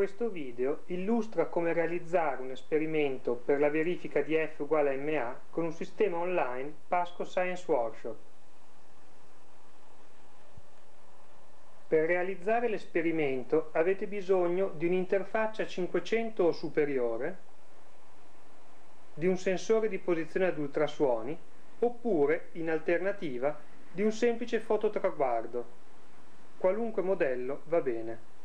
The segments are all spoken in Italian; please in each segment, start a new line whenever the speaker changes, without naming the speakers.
questo video illustra come realizzare un esperimento per la verifica di F uguale a MA con un sistema online Pasco Science Workshop. Per realizzare l'esperimento avete bisogno di un'interfaccia 500 o superiore, di un sensore di posizione ad ultrasuoni, oppure, in alternativa, di un semplice fototraguardo. Qualunque modello va bene.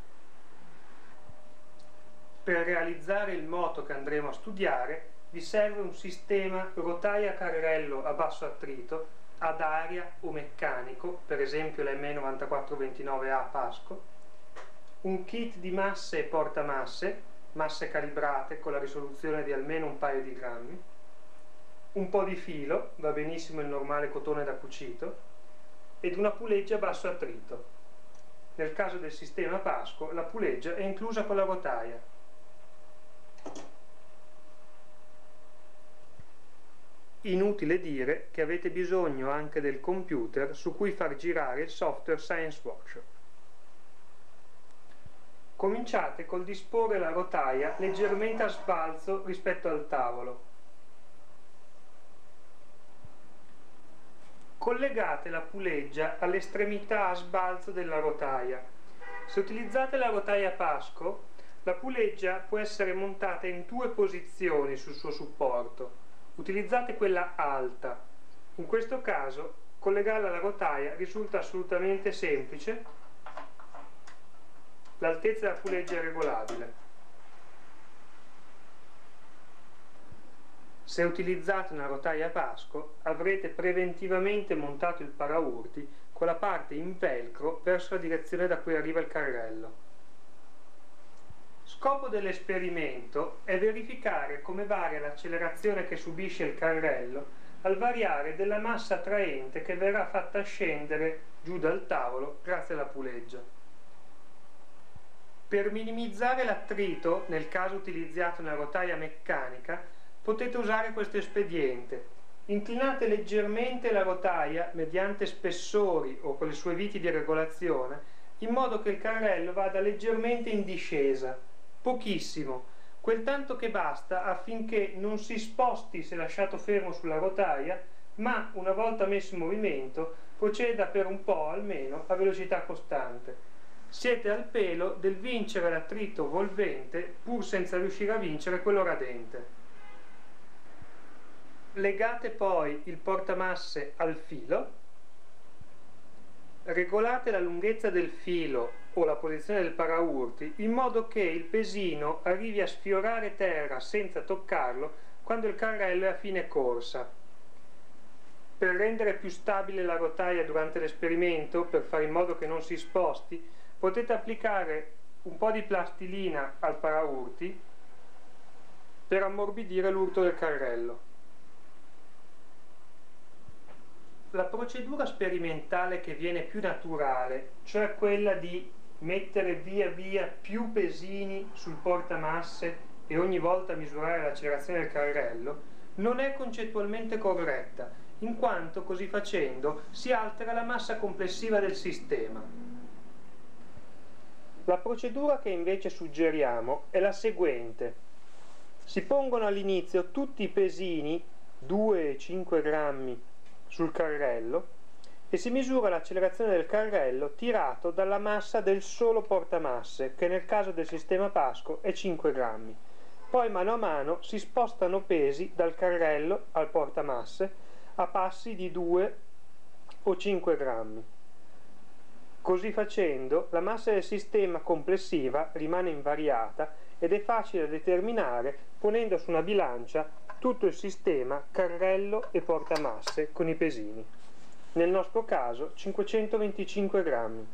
Per realizzare il moto che andremo a studiare vi serve un sistema rotaia-carrello a basso attrito ad aria o meccanico, per esempio l'ME9429A Pasco, un kit di masse e portamasse, masse calibrate con la risoluzione di almeno un paio di grammi, un po' di filo, va benissimo il normale cotone da cucito, ed una puleggia a basso attrito. Nel caso del sistema Pasco la puleggia è inclusa con la rotaia, Inutile dire che avete bisogno anche del computer su cui far girare il software Science Workshop. Cominciate col disporre la rotaia leggermente a sbalzo rispetto al tavolo. Collegate la puleggia all'estremità a sbalzo della rotaia. Se utilizzate la rotaia Pasco, la puleggia può essere montata in due posizioni sul suo supporto Utilizzate quella alta. In questo caso collegarla alla rotaia risulta assolutamente semplice. L'altezza della puleggia è regolabile. Se utilizzate una rotaia a Pasco avrete preventivamente montato il paraurti con la parte in velcro verso la direzione da cui arriva il carrello. Scopo dell'esperimento è verificare come varia l'accelerazione che subisce il carrello al variare della massa attraente che verrà fatta scendere giù dal tavolo grazie alla puleggia. Per minimizzare l'attrito, nel caso utilizziate una rotaia meccanica, potete usare questo espediente. Inclinate leggermente la rotaia mediante spessori o con le sue viti di regolazione in modo che il carrello vada leggermente in discesa pochissimo, quel tanto che basta affinché non si sposti se lasciato fermo sulla rotaia, ma una volta messo in movimento proceda per un po' almeno a velocità costante. Siete al pelo del vincere l'attrito volvente pur senza riuscire a vincere quello radente. Legate poi il portamasse al filo, regolate la lunghezza del filo o la posizione del paraurti in modo che il pesino arrivi a sfiorare terra senza toccarlo quando il carrello è a fine corsa. Per rendere più stabile la rotaia durante l'esperimento, per fare in modo che non si sposti, potete applicare un po' di plastilina al paraurti per ammorbidire l'urto del carrello. La procedura sperimentale che viene più naturale, cioè quella di mettere via via più pesini sul portamasse e ogni volta misurare l'accelerazione del carrello, non è concettualmente corretta, in quanto così facendo si altera la massa complessiva del sistema. La procedura che invece suggeriamo è la seguente. Si pongono all'inizio tutti i pesini, 2-5 grammi, sul carrello e si misura l'accelerazione del carrello tirato dalla massa del solo portamasse, che nel caso del sistema Pasco è 5 grammi. Poi mano a mano si spostano pesi dal carrello al portamasse a passi di 2 o 5 grammi. Così facendo la massa del sistema complessiva rimane invariata ed è facile determinare ponendo su una bilancia tutto il sistema carrello e portamasse con i pesini nel nostro caso 525 grammi.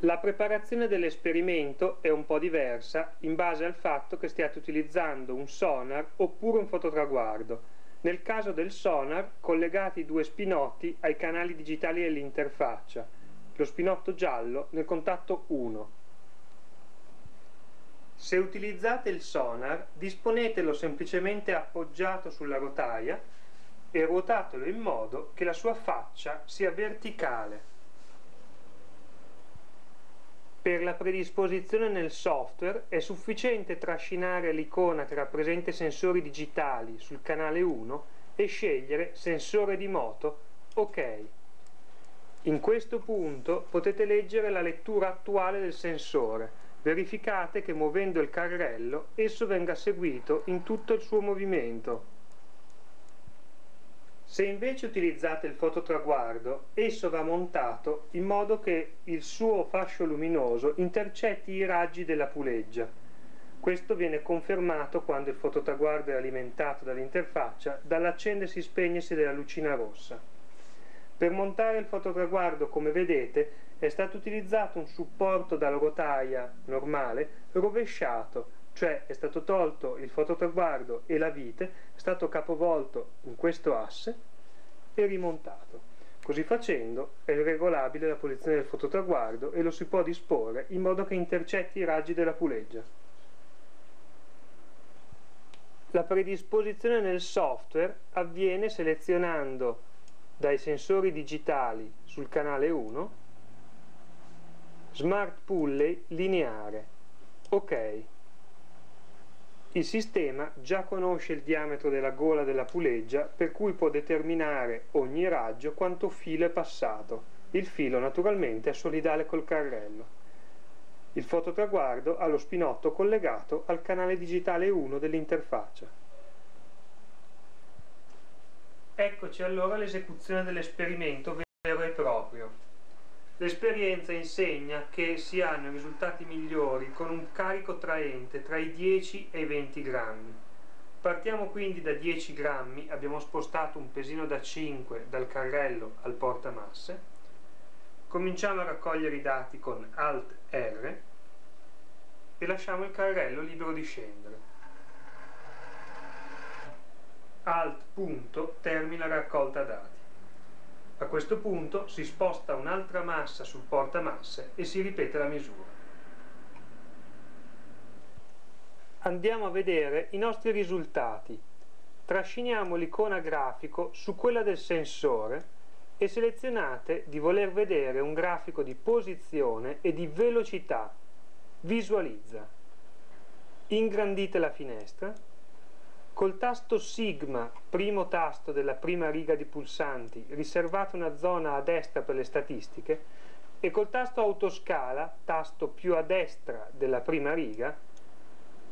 La preparazione dell'esperimento è un po' diversa in base al fatto che stiate utilizzando un sonar oppure un fototraguardo. Nel caso del sonar collegate i due spinotti ai canali digitali dell'interfaccia, lo spinotto giallo nel contatto 1. Se utilizzate il sonar disponetelo semplicemente appoggiato sulla rotaia e ruotatelo in modo che la sua faccia sia verticale. Per la predisposizione nel software è sufficiente trascinare l'icona che rappresenta i sensori digitali sul canale 1 e scegliere sensore di moto OK. In questo punto potete leggere la lettura attuale del sensore. Verificate che muovendo il carrello esso venga seguito in tutto il suo movimento. Se invece utilizzate il fototraguardo, esso va montato in modo che il suo fascio luminoso intercetti i raggi della puleggia. Questo viene confermato quando il fototraguardo è alimentato dall'interfaccia dall'accendersi spegnersi della lucina rossa. Per montare il fototraguardo, come vedete, è stato utilizzato un supporto da rotaia normale rovesciato, cioè è stato tolto il fototraguardo e la vite, è stato capovolto in questo asse e rimontato. Così facendo è regolabile la posizione del fototraguardo e lo si può disporre in modo che intercetti i raggi della puleggia. La predisposizione nel software avviene selezionando dai sensori digitali sul canale 1 Smart Pulley lineare. Ok. Il sistema già conosce il diametro della gola della puleggia per cui può determinare ogni raggio quanto filo è passato. Il filo naturalmente è solidale col carrello. Il fototraguardo ha lo spinotto collegato al canale digitale 1 dell'interfaccia. Eccoci allora all'esecuzione dell'esperimento. L'esperienza insegna che si hanno risultati migliori con un carico traente tra i 10 e i 20 grammi. Partiamo quindi da 10 grammi, abbiamo spostato un pesino da 5 dal carrello al portamasse. Cominciamo a raccogliere i dati con Alt R e lasciamo il carrello libero di scendere. Alt punto termina la raccolta dati. A questo punto si sposta un'altra massa sul portamasse e si ripete la misura. Andiamo a vedere i nostri risultati. Trasciniamo l'icona grafico su quella del sensore e selezionate di voler vedere un grafico di posizione e di velocità. Visualizza. Ingrandite la finestra Col tasto Sigma, primo tasto della prima riga di pulsanti, riservate una zona a destra per le statistiche, e col tasto Autoscala, tasto più a destra della prima riga,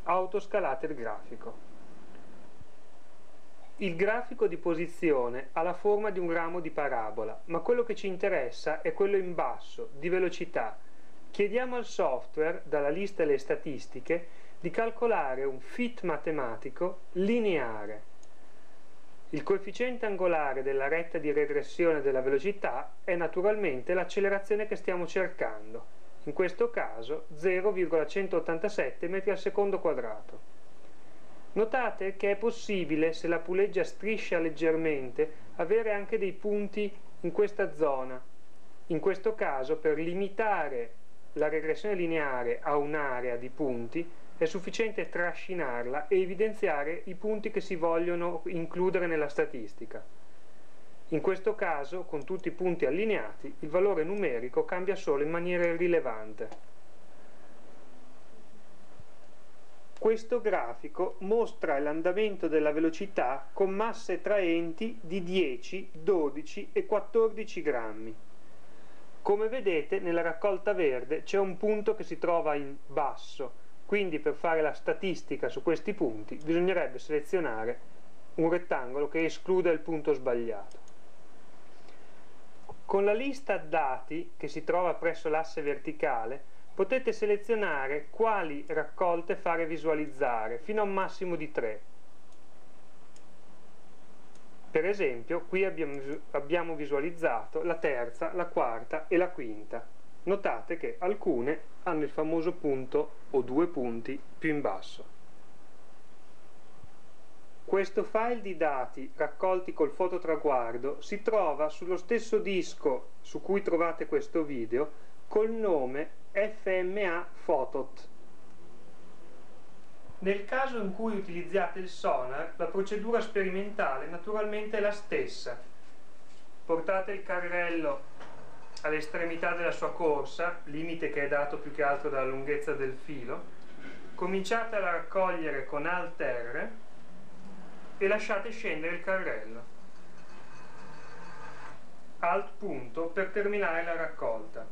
autoscalate il grafico. Il grafico di posizione ha la forma di un ramo di parabola, ma quello che ci interessa è quello in basso, di velocità. Chiediamo al software, dalla lista delle statistiche, di calcolare un fit matematico lineare. Il coefficiente angolare della retta di regressione della velocità è naturalmente l'accelerazione che stiamo cercando, in questo caso 0,187 metri al secondo quadrato. Notate che è possibile, se la puleggia striscia leggermente, avere anche dei punti in questa zona. In questo caso, per limitare la regressione lineare a un'area di punti, è sufficiente trascinarla e evidenziare i punti che si vogliono includere nella statistica. In questo caso, con tutti i punti allineati, il valore numerico cambia solo in maniera irrilevante. Questo grafico mostra l'andamento della velocità con masse traenti di 10, 12 e 14 grammi. Come vedete nella raccolta verde c'è un punto che si trova in basso, quindi per fare la statistica su questi punti bisognerebbe selezionare un rettangolo che escluda il punto sbagliato. Con la lista dati che si trova presso l'asse verticale potete selezionare quali raccolte fare visualizzare fino a un massimo di 3. Per esempio qui abbiamo visualizzato la terza, la quarta e la quinta. Notate che alcune hanno il famoso punto o due punti più in basso. Questo file di dati raccolti col fototraguardo si trova sullo stesso disco su cui trovate questo video col nome FMA Photot. Nel caso in cui utilizziate il sonar, la procedura sperimentale naturalmente è la stessa. Portate il carrello all'estremità della sua corsa, limite che è dato più che altro dalla lunghezza del filo, cominciate a raccogliere con Alt R e lasciate scendere il carrello. Alt punto per terminare la raccolta.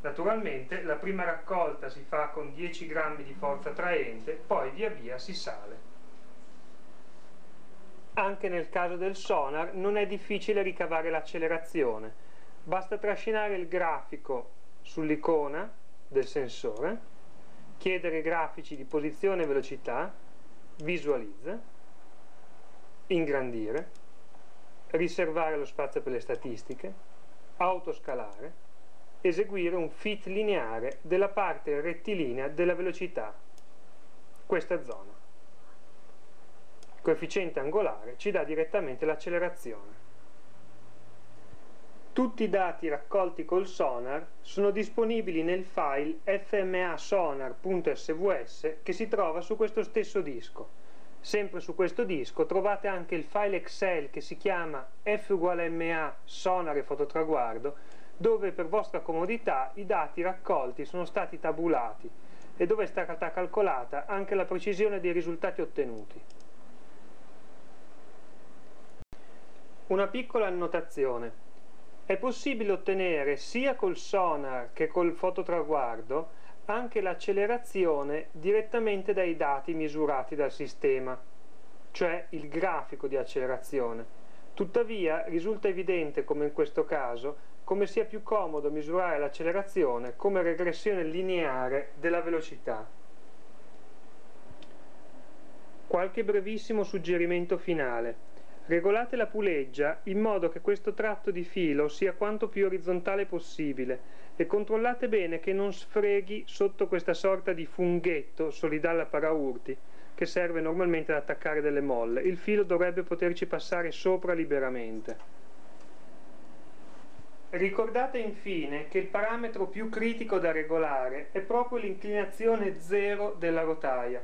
Naturalmente la prima raccolta si fa con 10 grammi di forza traente, poi via via si sale. Anche nel caso del sonar non è difficile ricavare l'accelerazione. Basta trascinare il grafico sull'icona del sensore chiedere grafici di posizione e velocità, visualizza, ingrandire, riservare lo spazio per le statistiche, autoscalare, eseguire un fit lineare della parte rettilinea della velocità, questa zona. Il coefficiente angolare ci dà direttamente l'accelerazione. Tutti i dati raccolti col sonar sono disponibili nel file fmasonar.svs che si trova su questo stesso disco. Sempre su questo disco trovate anche il file Excel che si chiama F uguale MA sonar e fototraguardo dove per vostra comodità i dati raccolti sono stati tabulati e dove è stata calcolata anche la precisione dei risultati ottenuti. Una piccola annotazione. È possibile ottenere sia col sonar che col fototraguardo anche l'accelerazione direttamente dai dati misurati dal sistema, cioè il grafico di accelerazione. Tuttavia risulta evidente, come in questo caso, come sia più comodo misurare l'accelerazione come regressione lineare della velocità. Qualche brevissimo suggerimento finale. Regolate la puleggia in modo che questo tratto di filo sia quanto più orizzontale possibile e controllate bene che non sfreghi sotto questa sorta di funghetto solidale a paraurti che serve normalmente ad attaccare delle molle. Il filo dovrebbe poterci passare sopra liberamente. Ricordate infine che il parametro più critico da regolare è proprio l'inclinazione zero della rotaia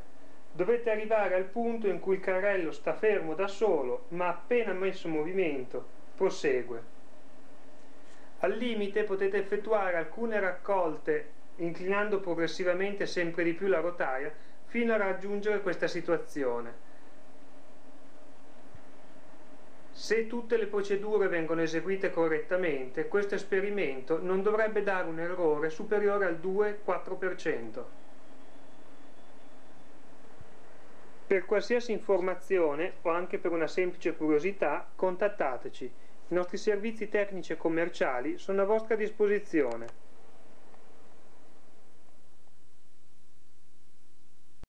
dovete arrivare al punto in cui il carrello sta fermo da solo, ma appena messo in movimento prosegue. Al limite potete effettuare alcune raccolte inclinando progressivamente sempre di più la rotaia fino a raggiungere questa situazione. Se tutte le procedure vengono eseguite correttamente, questo esperimento non dovrebbe dare un errore superiore al 2-4%. Per qualsiasi informazione o anche per una semplice curiosità, contattateci. I nostri servizi tecnici e commerciali sono a vostra disposizione.